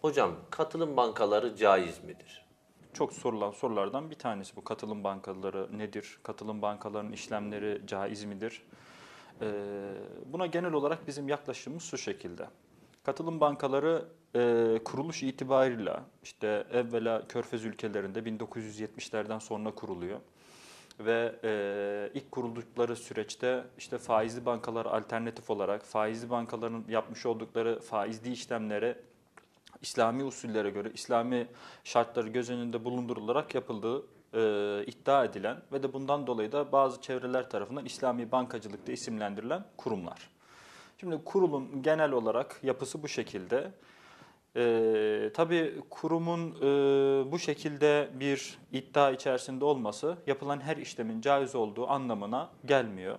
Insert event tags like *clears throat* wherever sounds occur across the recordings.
Hocam katılım bankaları caiz midir? Çok sorulan sorulardan bir tanesi bu. Katılım bankaları nedir? Katılım bankalarının işlemleri caiz midir? Ee, buna genel olarak bizim yaklaşımımız şu şekilde. Katılım bankaları e, kuruluş itibarıyla işte evvela Körfez ülkelerinde 1970'lerden sonra kuruluyor. Ve e, ilk kuruldukları süreçte işte faizli bankalar alternatif olarak faizli bankaların yapmış oldukları faizli işlemlere İslami usullere göre, İslami şartları göz önünde bulundurularak yapıldığı e, iddia edilen ve de bundan dolayı da bazı çevreler tarafından İslami bankacılıkta isimlendirilen kurumlar. Şimdi kurulun genel olarak yapısı bu şekilde. E, tabii kurumun e, bu şekilde bir iddia içerisinde olması yapılan her işlemin caiz olduğu anlamına gelmiyor.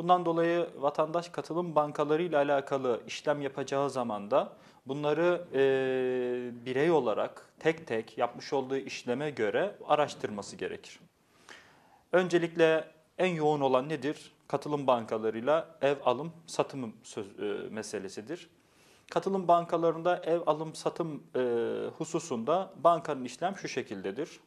Bundan dolayı vatandaş katılım bankaları ile alakalı işlem yapacağı zaman da bunları e, birey olarak tek tek yapmış olduğu işleme göre araştırması gerekir. Öncelikle en yoğun olan nedir? Katılım bankalarıyla ev alım satım söz, e, meselesidir. Katılım bankalarında ev alım satım e, hususunda bankanın işlem şu şekildedir.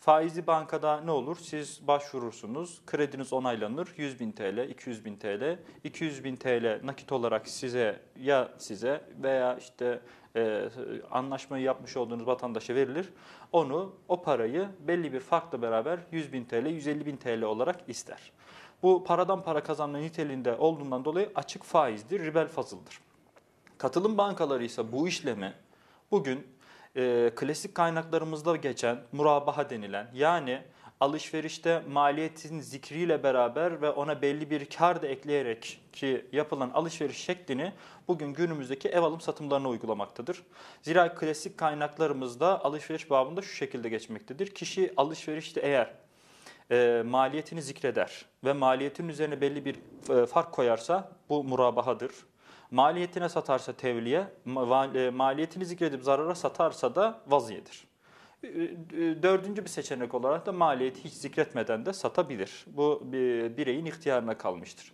Faizli bankada ne olur? Siz başvurursunuz, krediniz onaylanır, 100 bin TL, 200 bin TL, 200 bin TL nakit olarak size ya size veya işte e, anlaşmayı yapmış olduğunuz vatandaşa verilir. Onu, o parayı belli bir farkla beraber 100 bin TL, 150 bin TL olarak ister. Bu paradan para kazanma niteliğinde olduğundan dolayı açık faizdir, ribel fazıldır. Katılım bankaları ise bu işlemi bugün e, klasik kaynaklarımızda geçen murabaha denilen yani alışverişte maliyetin zikriyle beraber ve ona belli bir kar da ekleyerek ki yapılan alışveriş şeklini bugün günümüzdeki ev alım satımlarına uygulamaktadır. Zira klasik kaynaklarımızda alışveriş babında şu şekilde geçmektedir. Kişi alışverişte eğer e, maliyetini zikreder ve maliyetin üzerine belli bir e, fark koyarsa bu murabahadır. Maliyetine satarsa tevliye, e, maliyetini zikredip zarara satarsa da vaziyedir. Dördüncü bir seçenek olarak da maliyeti hiç zikretmeden de satabilir. Bu bireyin ihtiyarına kalmıştır.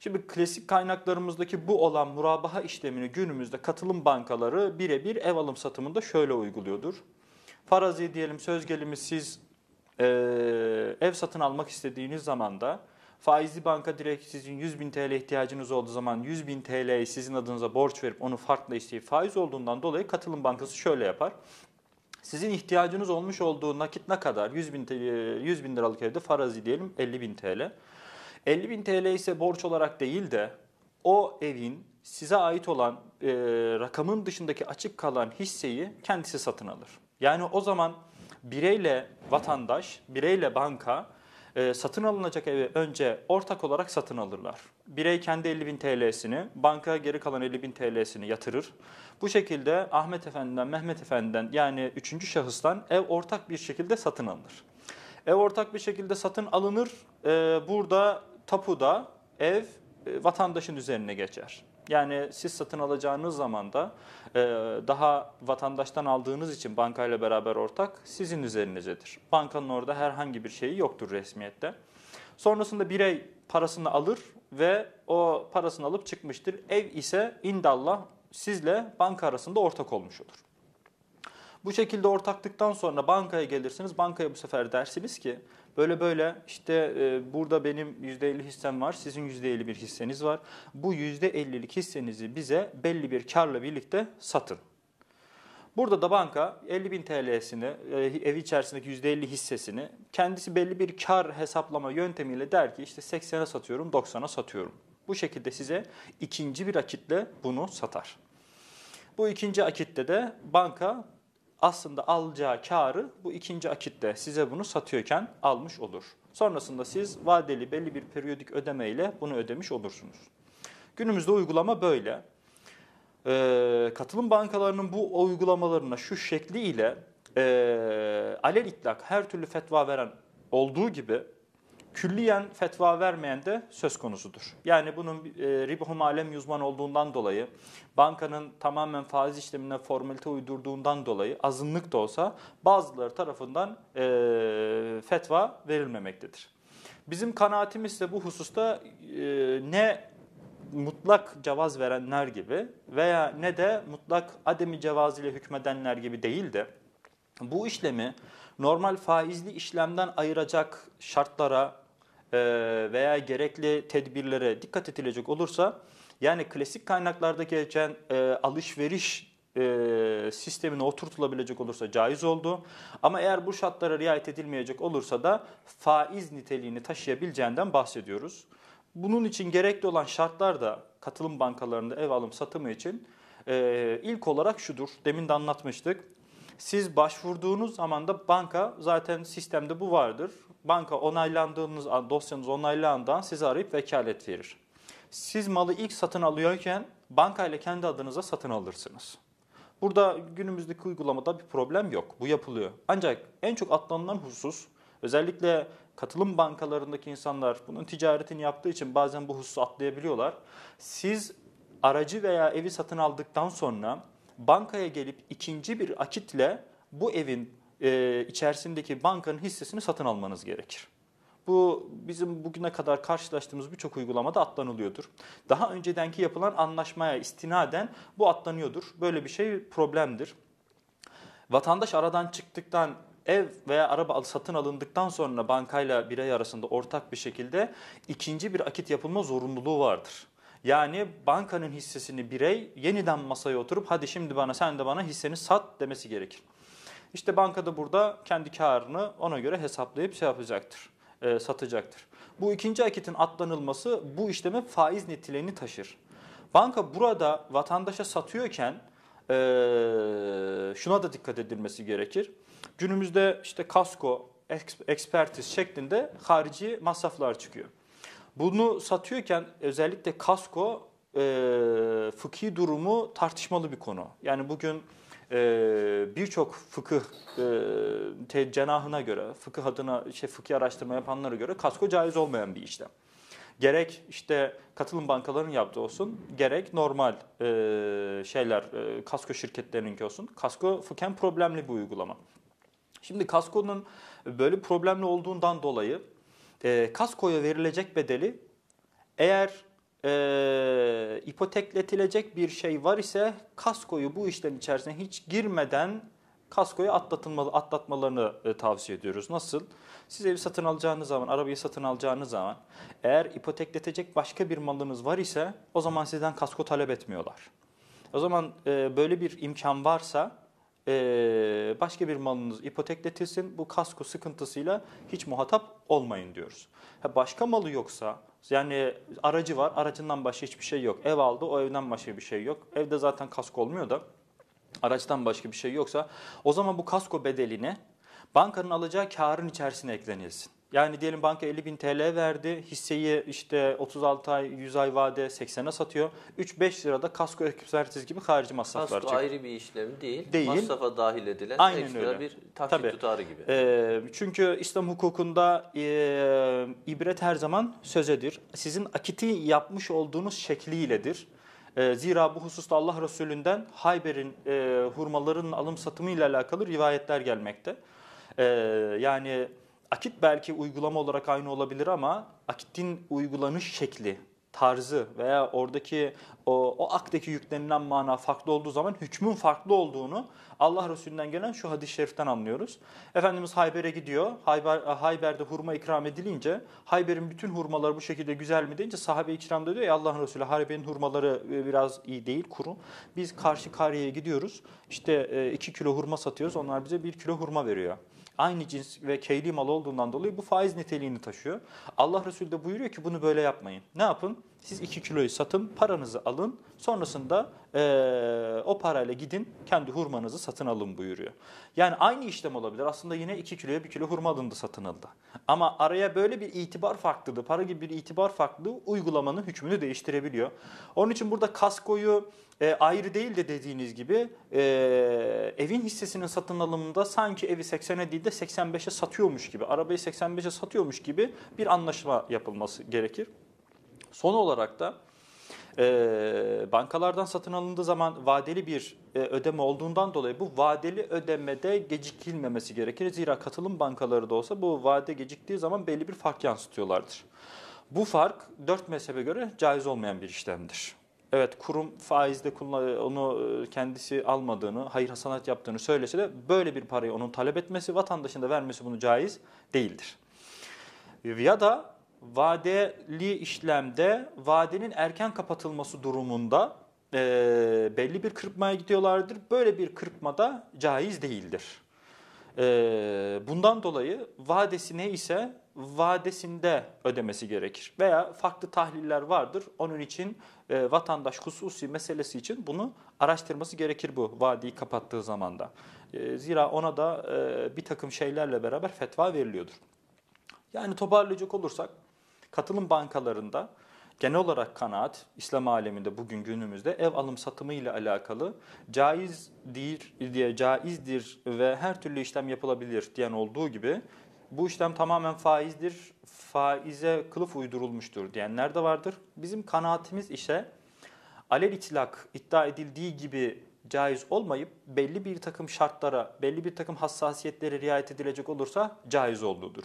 Şimdi klasik kaynaklarımızdaki bu olan murabaha işlemini günümüzde katılım bankaları birebir ev alım satımında şöyle uyguluyordur. Farazi diyelim söz gelimi siz e, ev satın almak istediğiniz zaman da Faizli banka direkt sizin 100 bin TL ihtiyacınız olduğu zaman 100 bin TL'yi sizin adınıza borç verip onu farklı isteyip faiz olduğundan dolayı katılım bankası şöyle yapar. Sizin ihtiyacınız olmuş olduğu nakit ne kadar? 100 bin, 100 bin liralık evde farazi diyelim 50 bin TL. 50 bin TL ise borç olarak değil de o evin size ait olan e, rakamın dışındaki açık kalan hisseyi kendisi satın alır. Yani o zaman bireyle vatandaş, bireyle banka e, satın alınacak evi önce ortak olarak satın alırlar. Birey kendi 50 bin TL'sini, banka geri kalan 50 bin TL'sini yatırır. Bu şekilde Ahmet Efendi'den, Mehmet Efendi'den yani üçüncü şahıstan ev ortak bir şekilde satın alınır. Ev ortak bir şekilde satın alınır. E, burada tapuda ev e, vatandaşın üzerine geçer. Yani siz satın alacağınız zaman da e, daha vatandaştan aldığınız için bankayla beraber ortak sizin üzerinizdedir. Bankanın orada herhangi bir şeyi yoktur resmiyette. Sonrasında birey parasını alır ve o parasını alıp çıkmıştır. Ev ise indallah sizle banka arasında ortak olmuş olur. Bu şekilde ortaklıktan sonra bankaya gelirsiniz. Bankaya bu sefer dersiniz ki böyle böyle işte e, burada benim %50 hissem var, sizin %50 bir hisseniz var. Bu %50'lik hissenizi bize belli bir karla birlikte satın. Burada da banka 50 bin TL'sini, e, ev içerisindeki %50 hissesini kendisi belli bir kar hesaplama yöntemiyle der ki işte 80'e satıyorum, 90'a satıyorum. Bu şekilde size ikinci bir akitle bunu satar. Bu ikinci akitte de banka aslında alacağı karı bu ikinci akitte size bunu satıyorken almış olur. Sonrasında siz vadeli belli bir periyodik ödeme ile bunu ödemiş olursunuz. Günümüzde uygulama böyle. Ee, katılım bankalarının bu uygulamalarına şu şekliyle e, alel itlak her türlü fetva veren olduğu gibi külliyen fetva vermeyen de söz konusudur. Yani bunun e, ribhum alem uzman olduğundan dolayı, bankanın tamamen faiz işlemine formalite uydurduğundan dolayı azınlık da olsa bazıları tarafından e, fetva verilmemektedir. Bizim kanaatimiz de bu hususta e, ne mutlak cevaz verenler gibi veya ne de mutlak ademi cevaz ile hükmedenler gibi değil de bu işlemi normal faizli işlemden ayıracak şartlara veya gerekli tedbirlere dikkat edilecek olursa yani klasik kaynaklarda geçen e, alışveriş e, sistemine oturtulabilecek olursa caiz oldu. Ama eğer bu şartlara riayet edilmeyecek olursa da faiz niteliğini taşıyabileceğinden bahsediyoruz. Bunun için gerekli olan şartlar da katılım bankalarında ev alım satımı için e, ilk olarak şudur. Demin de anlatmıştık. Siz başvurduğunuz zaman da banka zaten sistemde bu vardır. Banka onaylandığınız dosyanız onaylandığından sizi arayıp vekalet verir. Siz malı ilk satın alıyorken bankayla kendi adınıza satın alırsınız. Burada günümüzdeki uygulamada bir problem yok. Bu yapılıyor. Ancak en çok atlanılan husus özellikle katılım bankalarındaki insanlar bunun ticaretini yaptığı için bazen bu hususu atlayabiliyorlar. Siz aracı veya evi satın aldıktan sonra bankaya gelip ikinci bir akitle bu evin e, içerisindeki bankanın hissesini satın almanız gerekir. Bu bizim bugüne kadar karşılaştığımız birçok uygulamada atlanılıyordur. Daha öncedenki yapılan anlaşmaya istinaden bu atlanıyordur. Böyle bir şey problemdir. Vatandaş aradan çıktıktan ev veya araba satın alındıktan sonra bankayla birey arasında ortak bir şekilde ikinci bir akit yapılma zorunluluğu vardır. Yani bankanın hissesini birey yeniden masaya oturup hadi şimdi bana sen de bana hisseni sat demesi gerekir. İşte bankada burada kendi karını ona göre hesaplayıp şey yapacaktır, e, satacaktır. Bu ikinci akitin atlanılması bu işleme faiz niteliğini taşır. Banka burada vatandaşa satıyorken e, şuna da dikkat edilmesi gerekir. Günümüzde işte kasko, ekspertiz şeklinde harici masraflar çıkıyor. Bunu satıyorken özellikle kasko e, fıkhi durumu tartışmalı bir konu. Yani bugün e, birçok fıkıh e, cenahına göre, fıkıh adına şey, fıkhi araştırma yapanlara göre kasko caiz olmayan bir işlem. Gerek işte katılım bankalarının yaptığı olsun, gerek normal e, şeyler, e, kasko şirketlerininki olsun. Kasko fıkhen problemli bir uygulama. Şimdi kaskonun böyle problemli olduğundan dolayı e, kaskoya verilecek bedeli eğer e, ipotekletilecek bir şey var ise kaskoyu bu işlerin içerisine hiç girmeden kaskoyu atlatılmalı, atlatmalarını e, tavsiye ediyoruz. Nasıl? Siz evi satın alacağınız zaman, arabayı satın alacağınız zaman eğer ipotekletecek başka bir malınız var ise o zaman sizden kasko talep etmiyorlar. O zaman e, böyle bir imkan varsa başka bir malınız ipotekletilsin. Bu kasko sıkıntısıyla hiç muhatap olmayın diyoruz. Başka malı yoksa yani aracı var aracından başka hiçbir şey yok. Ev aldı o evden başka bir şey yok. Evde zaten kasko olmuyor da araçtan başka bir şey yoksa o zaman bu kasko bedelini bankanın alacağı karın içerisine eklenilsin. Yani diyelim banka 50 bin TL verdi, hisseyi işte 36 ay, 100 ay vade 80'e satıyor. 3-5 lirada kasko ekspertiz gibi harici masraflar kasko ayrı bir işlem değil, Değil. masrafa dahil edilen Aynen ekstra öyle. bir taksit Tabii. tutarı gibi. Ee, çünkü İslam hukukunda e, ibret her zaman sözedir. Sizin akiti yapmış olduğunuz şekliyledir. E, zira bu hususta Allah Resulü'nden Hayber'in e, hurmaların alım satımı ile alakalı rivayetler gelmekte. E, yani akit belki uygulama olarak aynı olabilir ama akitin uygulanış şekli, tarzı veya oradaki o, o aktaki yüklenilen mana farklı olduğu zaman hükmün farklı olduğunu Allah Resulü'nden gelen şu hadis-i şeriften anlıyoruz. Efendimiz Hayber'e gidiyor. Hayber, Hayber'de hurma ikram edilince Hayber'in bütün hurmaları bu şekilde güzel mi deyince sahabe-i kiram da diyor ya Allah Resulü Hayber'in hurmaları e, biraz iyi değil kuru. Biz karşı kariyeye gidiyoruz. İşte 2 kilo hurma satıyoruz. Onlar bize 1 kilo hurma veriyor aynı cins ve keyli mal olduğundan dolayı bu faiz niteliğini taşıyor. Allah Resulü de buyuruyor ki bunu böyle yapmayın. Ne yapın? Siz 2 kiloyu satın, paranızı alın. Sonrasında e, o parayla gidin kendi hurmanızı satın alın buyuruyor. Yani aynı işlem olabilir. Aslında yine 2 kiloya 1 kilo hurma alındı satın aldı. Ama araya böyle bir itibar farklılığı, para gibi bir itibar farklılığı uygulamanın hükmünü değiştirebiliyor. Onun için burada kaskoyu e, ayrı değil de dediğiniz gibi e, evin hissesinin satın alımında sanki evi 80'e değil de 85'e satıyormuş gibi, arabayı 85'e satıyormuş gibi bir anlaşma yapılması gerekir. Son olarak da e, bankalardan satın alındığı zaman vadeli bir e, ödeme olduğundan dolayı bu vadeli ödemede gecikilmemesi gerekir. Zira katılım bankaları da olsa bu vade geciktiği zaman belli bir fark yansıtıyorlardır. Bu fark dört mezhebe göre caiz olmayan bir işlemdir. Evet kurum faizde onu e, kendisi almadığını, hayır hasanat yaptığını söylese de böyle bir parayı onun talep etmesi, vatandaşın da vermesi bunu caiz değildir. Ya da vadeli işlemde vadenin erken kapatılması durumunda e, belli bir kırpmaya gidiyorlardır. Böyle bir kırpmada caiz değildir. E, bundan dolayı vadesi ne ise vadesinde ödemesi gerekir. Veya farklı tahliller vardır. Onun için e, vatandaş hususi meselesi için bunu araştırması gerekir bu vadiyi kapattığı zamanda. E, zira ona da e, bir takım şeylerle beraber fetva veriliyordur. Yani toparlayacak olursak katılım bankalarında genel olarak kanaat İslam aleminde bugün günümüzde ev alım satımı ile alakalı caizdir diye caizdir ve her türlü işlem yapılabilir diyen olduğu gibi bu işlem tamamen faizdir, faize kılıf uydurulmuştur diyenler de vardır. Bizim kanaatimiz ise alel itlak iddia edildiği gibi caiz olmayıp belli bir takım şartlara, belli bir takım hassasiyetlere riayet edilecek olursa caiz olduğudur.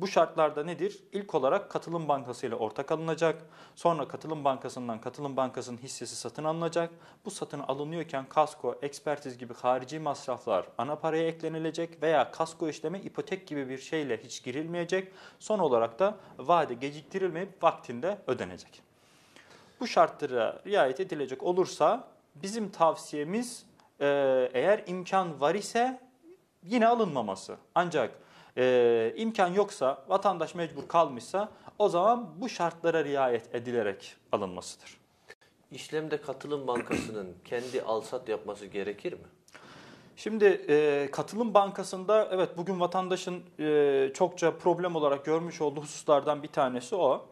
Bu şartlarda nedir? İlk olarak katılım bankası ile ortak alınacak. Sonra katılım bankasından katılım bankasının hissesi satın alınacak. Bu satın alınıyorken kasko, ekspertiz gibi harici masraflar ana paraya eklenilecek veya kasko işlemi ipotek gibi bir şeyle hiç girilmeyecek. Son olarak da vade geciktirilmeyip vaktinde ödenecek. Bu şartlara riayet edilecek olursa bizim tavsiyemiz e, eğer imkan var ise yine alınmaması. Ancak e, imkan yoksa, vatandaş mecbur kalmışsa o zaman bu şartlara riayet edilerek alınmasıdır. İşlemde katılım bankasının *clears throat* kendi alsat yapması gerekir mi? Şimdi e, katılım bankasında evet bugün vatandaşın e, çokça problem olarak görmüş olduğu hususlardan bir tanesi o.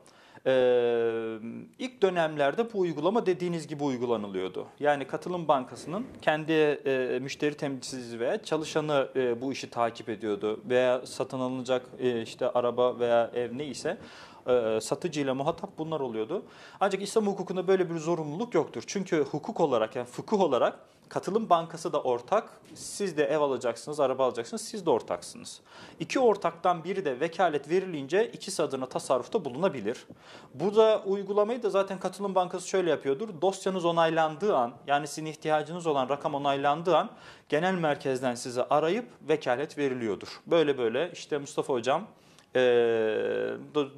Ee, ilk dönemlerde bu uygulama dediğiniz gibi uygulanılıyordu. Yani Katılım Bankası'nın kendi e, müşteri temsilcisi veya çalışanı e, bu işi takip ediyordu. Veya satın alınacak e, işte araba veya ev neyse e, satıcıyla muhatap bunlar oluyordu. Ancak İslam hukukunda böyle bir zorunluluk yoktur. Çünkü hukuk olarak yani fıkıh olarak Katılım bankası da ortak. Siz de ev alacaksınız, araba alacaksınız. Siz de ortaksınız. İki ortaktan biri de vekalet verilince ikisi adına tasarrufta bulunabilir. Burada uygulamayı da zaten Katılım Bankası şöyle yapıyordur. Dosyanız onaylandığı an, yani sizin ihtiyacınız olan rakam onaylandığı an genel merkezden size arayıp vekalet veriliyordur. Böyle böyle işte Mustafa Hocam e,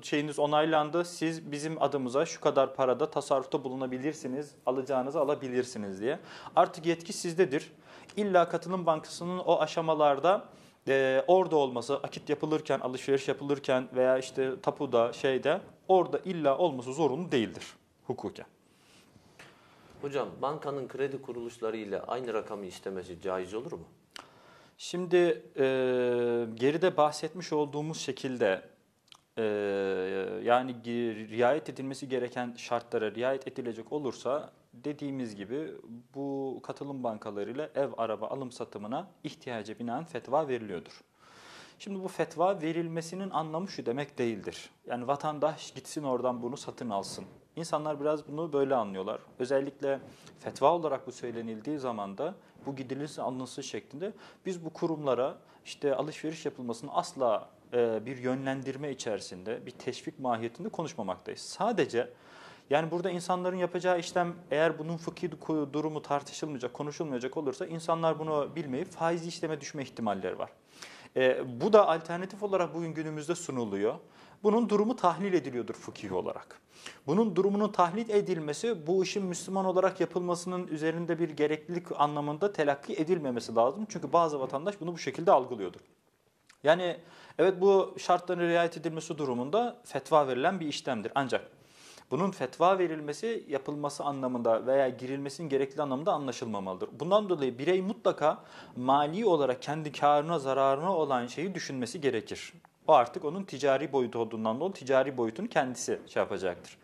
şeyiniz onaylandı. Siz bizim adımıza şu kadar parada tasarrufta bulunabilirsiniz, alacağınızı alabilirsiniz diye. Artık yetki sizdedir. İlla katılım bankasının o aşamalarda e, orada olması, akit yapılırken, alışveriş yapılırken veya işte tapuda, şeyde orada illa olması zorunlu değildir hukuken. Hocam bankanın kredi kuruluşları ile aynı rakamı istemesi caiz olur mu? Şimdi e, geride bahsetmiş olduğumuz şekilde e, yani riayet edilmesi gereken şartlara riayet edilecek olursa dediğimiz gibi bu katılım bankalarıyla ev araba alım satımına ihtiyaca binaen fetva veriliyordur. Şimdi bu fetva verilmesinin anlamı şu demek değildir. Yani vatandaş gitsin oradan bunu satın alsın. İnsanlar biraz bunu böyle anlıyorlar. Özellikle fetva olarak bu söylenildiği zaman da bu gidilirse alınması şeklinde biz bu kurumlara işte alışveriş yapılmasını asla e, bir yönlendirme içerisinde, bir teşvik mahiyetinde konuşmamaktayız. Sadece yani burada insanların yapacağı işlem eğer bunun fıkhi durumu tartışılmayacak, konuşulmayacak olursa insanlar bunu bilmeyip faiz işleme düşme ihtimalleri var. E, bu da alternatif olarak bugün günümüzde sunuluyor. Bunun durumu tahlil ediliyordur fıkhi olarak. Bunun durumunun tahlil edilmesi bu işin Müslüman olarak yapılmasının üzerinde bir gereklilik anlamında telakki edilmemesi lazım. Çünkü bazı vatandaş bunu bu şekilde algılıyordur. Yani evet bu şartların riayet edilmesi durumunda fetva verilen bir işlemdir. Ancak bunun fetva verilmesi yapılması anlamında veya girilmesinin gerekli anlamda anlaşılmamalıdır. Bundan dolayı birey mutlaka mali olarak kendi karına zararına olan şeyi düşünmesi gerekir. O artık onun ticari boyutu olduğundan dolayı ticari boyutunu kendisi şey yapacaktır.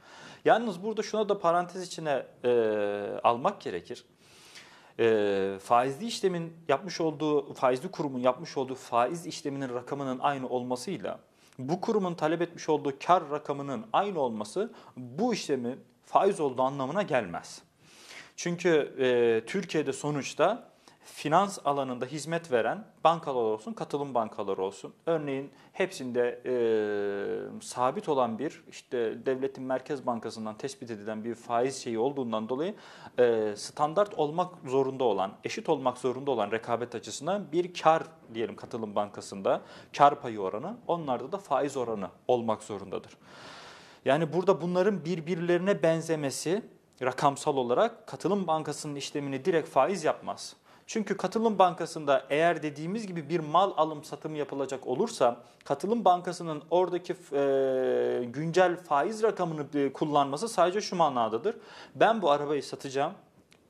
Yalnız burada şuna da parantez içine e, almak gerekir. E, faizli işlemin yapmış olduğu, faizli kurumun yapmış olduğu faiz işleminin rakamının aynı olmasıyla bu kurumun talep etmiş olduğu kar rakamının aynı olması bu işlemin faiz olduğu anlamına gelmez. Çünkü e, Türkiye'de sonuçta finans alanında hizmet veren bankalar olsun, katılım bankaları olsun. Örneğin hepsinde e, sabit olan bir işte devletin merkez bankasından tespit edilen bir faiz şeyi olduğundan dolayı e, standart olmak zorunda olan, eşit olmak zorunda olan rekabet açısından bir kar diyelim katılım bankasında kar payı oranı, onlarda da faiz oranı olmak zorundadır. Yani burada bunların birbirlerine benzemesi rakamsal olarak katılım bankasının işlemini direkt faiz yapmaz. Çünkü katılım bankasında eğer dediğimiz gibi bir mal alım satım yapılacak olursa katılım bankasının oradaki e, güncel faiz rakamını kullanması sadece şu manadadır. Ben bu arabayı satacağım,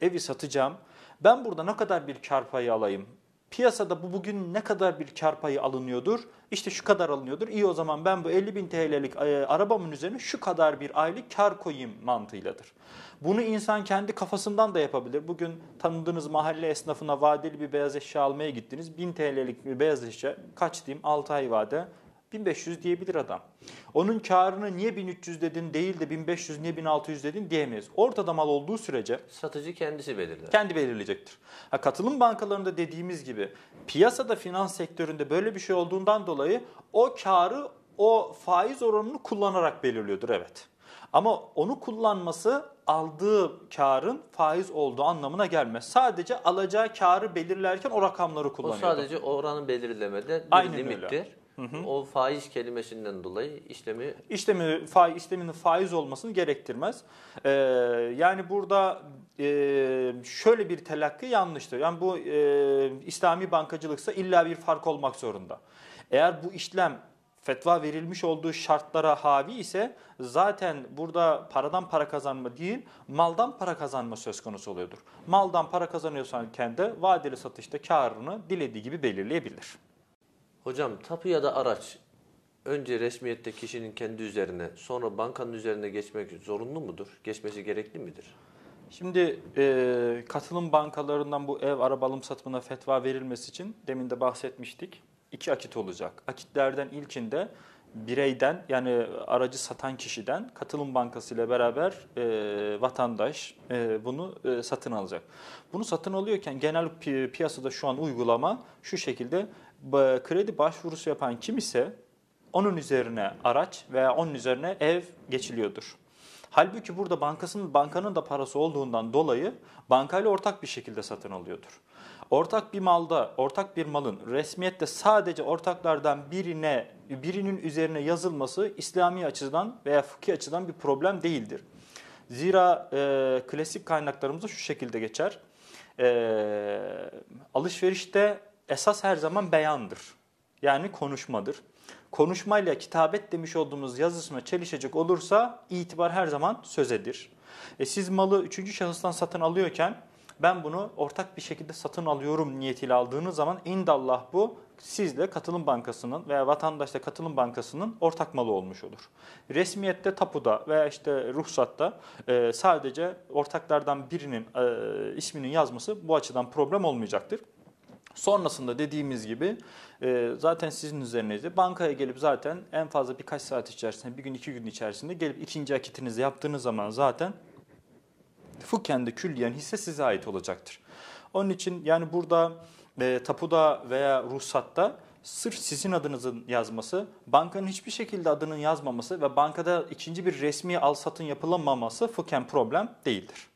evi satacağım. Ben burada ne kadar bir kar payı alayım? Piyasada bu bugün ne kadar bir kar payı alınıyordur? İşte şu kadar alınıyordur. İyi o zaman ben bu 50 bin TL'lik e, arabamın üzerine şu kadar bir aylık kar koyayım mantığıyladır. Bunu insan kendi kafasından da yapabilir. Bugün tanıdığınız mahalle esnafına vadeli bir beyaz eşya almaya gittiniz. 1000 TL'lik bir beyaz eşya kaç diyeyim 6 ay vade 1500 diyebilir adam. Onun karını niye 1300 dedin değil de 1500 niye 1600 dedin diyemeyiz. Ortada mal olduğu sürece Satıcı kendisi belirler. kendi belirleyecektir. Ha, katılım bankalarında dediğimiz gibi piyasada finans sektöründe böyle bir şey olduğundan dolayı o karı o faiz oranını kullanarak belirliyordur evet. Ama onu kullanması aldığı karın faiz olduğu anlamına gelmez. Sadece alacağı karı belirlerken o rakamları O kullanıyor. sadece oranı belirlemede bir Aynen öyle. Limittir. O faiz kelimesinden dolayı işlemi işlemi faiz işleminin faiz olmasını gerektirmez. Ee, yani burada e, şöyle bir telakki yanlıştır. Yani bu e, İslami bankacılıksa illa bir fark olmak zorunda. Eğer bu işlem fetva verilmiş olduğu şartlara havi ise zaten burada paradan para kazanma değil, maldan para kazanma söz konusu oluyordur. Maldan para kazanıyorsan kendi vadeli satışta karını dilediği gibi belirleyebilir. Hocam tapu ya da araç önce resmiyette kişinin kendi üzerine sonra bankanın üzerine geçmek zorunlu mudur? Geçmesi gerekli midir? Şimdi e, katılım bankalarından bu ev araba alım satımına fetva verilmesi için demin de bahsetmiştik. İki akit olacak. Akitlerden ilkinde bireyden yani aracı satan kişiden katılım bankası ile beraber e, vatandaş e, bunu e, satın alacak. Bunu satın alıyorken genel pi- piyasada şu an uygulama şu şekilde kredi başvurusu yapan kim ise onun üzerine araç veya onun üzerine ev geçiliyordur. Halbuki burada bankasının bankanın da parası olduğundan dolayı bankayla ortak bir şekilde satın alıyordur. Ortak bir malda, ortak bir malın resmiyette sadece ortaklardan birine birinin üzerine yazılması İslami açıdan veya fıkhi açıdan bir problem değildir. Zira e, klasik kaynaklarımızda şu şekilde geçer. E, alışverişte esas her zaman beyandır. Yani konuşmadır. Konuşmayla kitabet demiş olduğumuz yazısına çelişecek olursa itibar her zaman sözedir. E siz malı üçüncü şahıstan satın alıyorken ben bunu ortak bir şekilde satın alıyorum niyetiyle aldığınız zaman indallah bu sizle katılım bankasının veya vatandaşla katılım bankasının ortak malı olmuş olur. Resmiyette tapuda veya işte ruhsatta e, sadece ortaklardan birinin e, isminin yazması bu açıdan problem olmayacaktır. Sonrasında dediğimiz gibi e, zaten sizin üzerinizde bankaya gelip zaten en fazla birkaç saat içerisinde, bir gün iki gün içerisinde gelip ikinci akitinizi yaptığınız zaman zaten fıkhen de külliyen hisse size ait olacaktır. Onun için yani burada e, tapuda veya ruhsatta sırf sizin adınızın yazması, bankanın hiçbir şekilde adının yazmaması ve bankada ikinci bir resmi al satın yapılamaması fıkhen problem değildir.